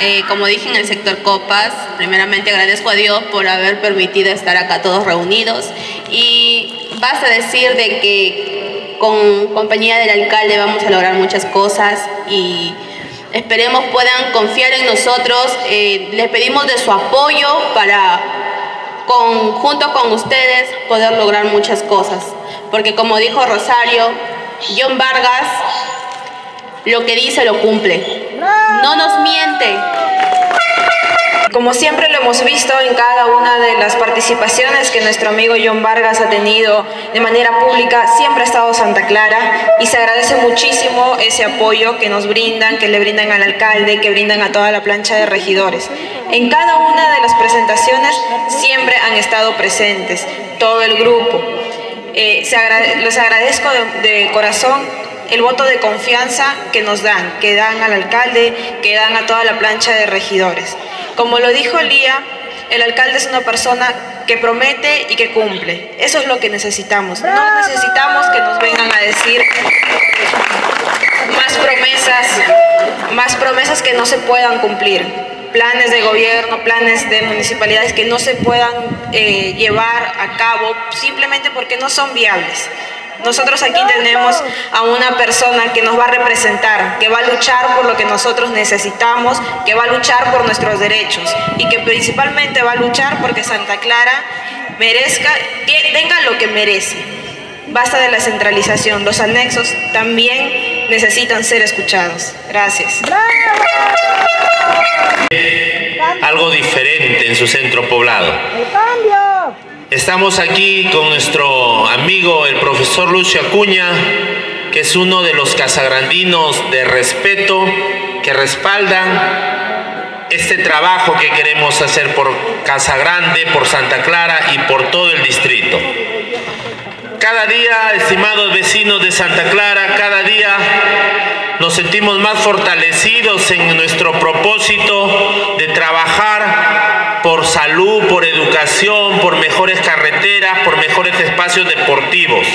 Eh, como dije en el sector Copas, primeramente agradezco a Dios por haber permitido estar acá todos reunidos y basta decir de que con compañía del alcalde vamos a lograr muchas cosas y esperemos puedan confiar en nosotros. Eh, les pedimos de su apoyo para, junto con ustedes, poder lograr muchas cosas. Porque como dijo Rosario, John Vargas lo que dice lo cumple. No nos miente. Como siempre lo hemos visto en cada una de las participaciones que nuestro amigo John Vargas ha tenido de manera pública, siempre ha estado Santa Clara y se agradece muchísimo ese apoyo que nos brindan, que le brindan al alcalde, que brindan a toda la plancha de regidores. En cada una de las presentaciones siempre han estado presentes, todo el grupo. Eh, les agradezco de corazón el voto de confianza que nos dan, que dan al alcalde, que dan a toda la plancha de regidores. Como lo dijo Lía, el alcalde es una persona que promete y que cumple. Eso es lo que necesitamos. No necesitamos que nos vengan a decir más promesas, más promesas que no se puedan cumplir. Planes de gobierno, planes de municipalidades que no se puedan eh, llevar a cabo simplemente porque no son viables. Nosotros aquí tenemos a una persona que nos va a representar, que va a luchar por lo que nosotros necesitamos, que va a luchar por nuestros derechos y que principalmente va a luchar porque Santa Clara merezca, tenga lo que merece. Basta de la centralización, los anexos también necesitan ser escuchados. Gracias. Algo diferente en su centro poblado. Estamos aquí con nuestro amigo el profesor Lucio Acuña, que es uno de los casagrandinos de respeto que respaldan este trabajo que queremos hacer por Casa Grande, por Santa Clara y por todo el distrito. Cada día, estimados vecinos de Santa Clara, cada día nos sentimos más fortalecidos en nuestro propósito de trabajar por salud, por educación, por mejores carreteras, por mejores espacios deportivos.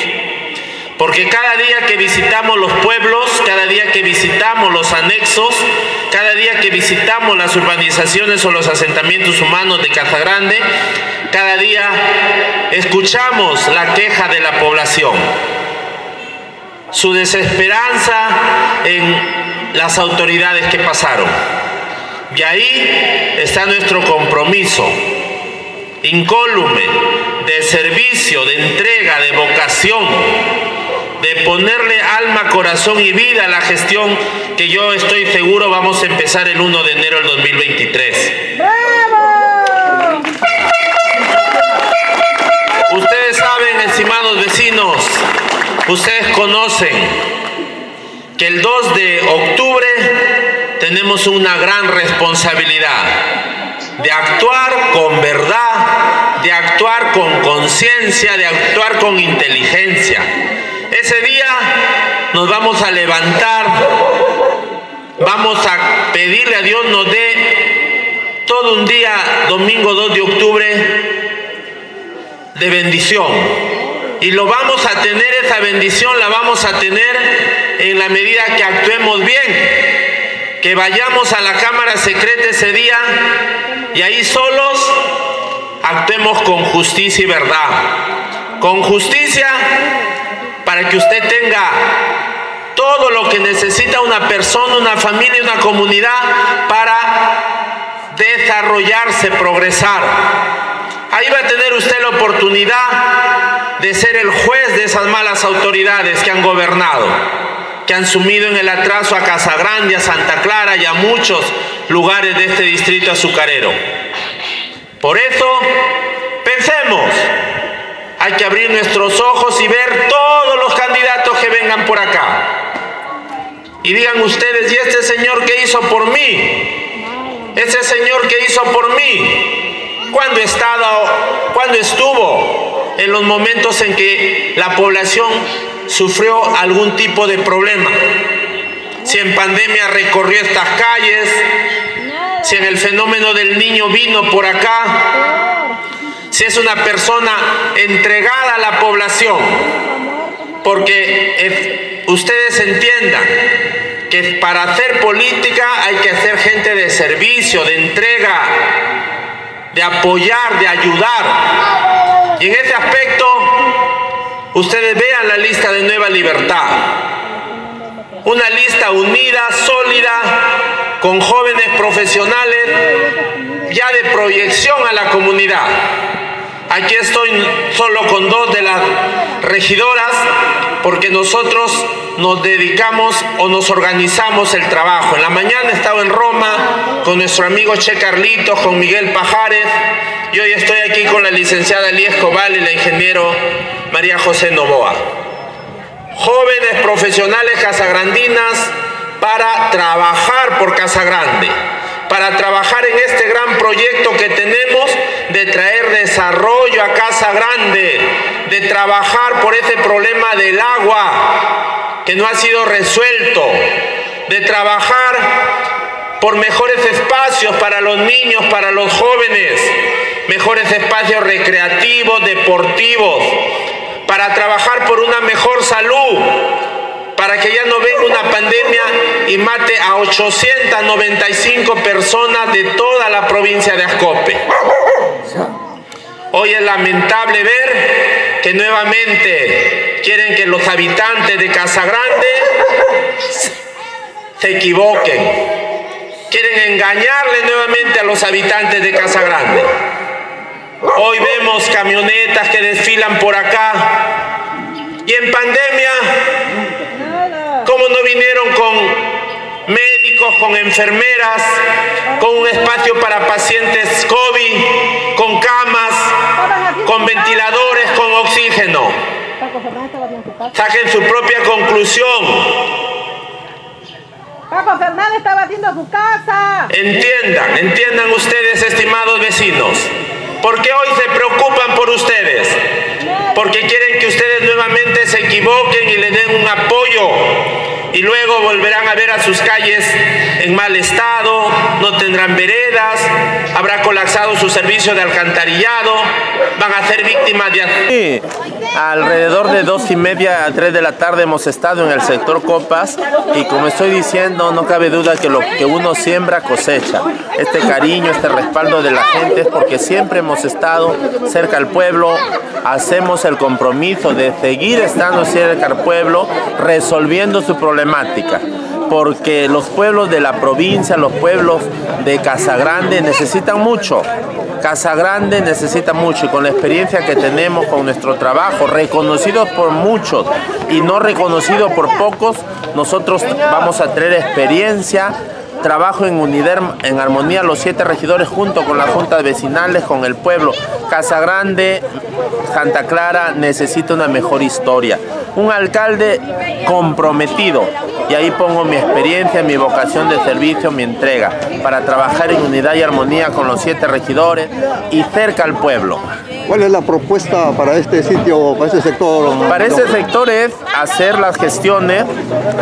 Porque cada día que visitamos los pueblos, cada día que visitamos los anexos, cada día que visitamos las urbanizaciones o los asentamientos humanos de Casa Grande, cada día escuchamos la queja de la población, su desesperanza en las autoridades que pasaron. Y ahí está nuestro compromiso incólume de servicio, de entrega, de vocación, de ponerle alma, corazón y vida a la gestión que yo estoy seguro vamos a empezar el 1 de enero del 2023. ¡Bravo! Ustedes saben, estimados vecinos, ustedes conocen que el 2 de octubre tenemos una gran responsabilidad de actuar con verdad, de actuar con conciencia, de actuar con inteligencia. Ese día nos vamos a levantar, vamos a pedirle a Dios nos dé todo un día, domingo 2 de octubre, de bendición. Y lo vamos a tener, esa bendición la vamos a tener en la medida que actuemos bien que vayamos a la cámara secreta ese día y ahí solos actuemos con justicia y verdad. Con justicia para que usted tenga todo lo que necesita una persona, una familia, una comunidad para desarrollarse, progresar. Ahí va a tener usted la oportunidad de ser el juez de esas malas autoridades que han gobernado que han sumido en el atraso a Casa Grande, a Santa Clara y a muchos lugares de este distrito azucarero. Por eso, pensemos, hay que abrir nuestros ojos y ver todos los candidatos que vengan por acá. Y digan ustedes, ¿y este señor qué hizo por mí? Ese señor que hizo por mí, ¿cuándo, estado, ¿cuándo estuvo en los momentos en que la población sufrió algún tipo de problema. Si en pandemia recorrió estas calles, si en el fenómeno del niño vino por acá, si es una persona entregada a la población, porque ustedes entiendan que para hacer política hay que ser gente de servicio, de entrega, de apoyar, de ayudar. Y en ese aspecto, ustedes vean la lista de Nueva Libertad. Una lista unida, sólida, con jóvenes profesionales, ya de proyección a la comunidad. Aquí estoy solo con dos de las regidoras porque nosotros nos dedicamos o nos organizamos el trabajo. En la mañana estaba en Roma con nuestro amigo Che Carlitos, con Miguel Pajares y hoy estoy aquí con la licenciada Elías Cobal y la ingeniero María José Novoa. Jóvenes profesionales casagrandinas para trabajar por Casa Grande para trabajar en este gran proyecto que tenemos de traer desarrollo a Casa Grande, de trabajar por ese problema del agua que no ha sido resuelto, de trabajar por mejores espacios para los niños, para los jóvenes, mejores espacios recreativos, deportivos, para trabajar por una mejor salud, para que ya no venga una pandemia y mate a 895 personas de toda la provincia de Ascope. Hoy es lamentable ver que nuevamente quieren que los habitantes de Casa Grande se equivoquen. Quieren engañarle nuevamente a los habitantes de Casa Grande. Hoy vemos camionetas que desfilan por acá. Y en pandemia ¿Cómo no vinieron con médicos, con enfermeras, con un espacio para pacientes COVID, con camas, con ventiladores, con oxígeno? Saquen su propia conclusión. Paco Fernández estaba haciendo su casa. Entiendan, entiendan ustedes, estimados vecinos. ¿Por qué hoy se preocupan por ustedes? Porque quieren que ustedes nuevamente se equivoquen y le den un apoyo y luego volverán a ver a sus calles en mal estado, no tendrán veredas, habrá colapsado su servicio de alcantarillado, van a ser víctimas de... Alrededor de dos y media a tres de la tarde hemos estado en el sector Copas y como estoy diciendo, no cabe duda que lo que uno siembra cosecha. Este cariño, este respaldo de la gente es porque siempre hemos estado cerca al pueblo, hacemos el compromiso de seguir estando cerca al pueblo, resolviendo su problemática porque los pueblos de la provincia, los pueblos de Casagrande necesitan mucho. Casagrande necesita mucho. Y con la experiencia que tenemos con nuestro trabajo, reconocido por muchos y no reconocido por pocos, nosotros vamos a tener experiencia trabajo en unidad, en armonía los siete regidores junto con las juntas vecinales, con el pueblo. Casa Grande, Santa Clara necesita una mejor historia. Un alcalde comprometido, y ahí pongo mi experiencia, mi vocación de servicio, mi entrega, para trabajar en unidad y armonía con los siete regidores y cerca al pueblo. ¿Cuál es la propuesta para este sitio, para este sector? Para este sector es hacer las gestiones,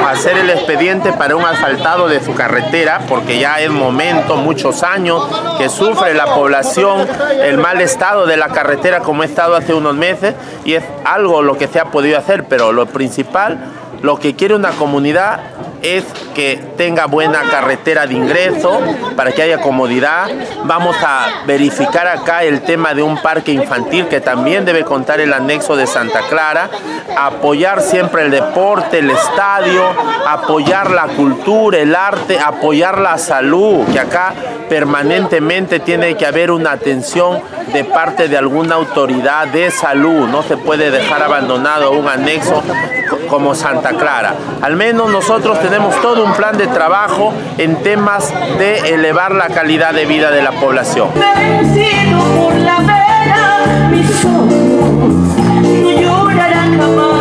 hacer el expediente para un asfaltado de su carretera, porque ya es momento, muchos años, que sufre la población el mal estado de la carretera como he estado hace unos meses, y es algo lo que se ha podido hacer, pero lo principal, lo que quiere una comunidad es que tenga buena carretera de ingreso para que haya comodidad. Vamos a verificar acá el tema de un parque infantil que también debe contar el anexo de Santa Clara, apoyar siempre el deporte, el estadio, apoyar la cultura, el arte, apoyar la salud, que acá permanentemente tiene que haber una atención de parte de alguna autoridad de salud. No se puede dejar abandonado un anexo como Santa Clara. Al menos nosotros tenemos todo un plan de trabajo en temas de elevar la calidad de vida de la población. por la vera, mis ojos no llorarán jamás.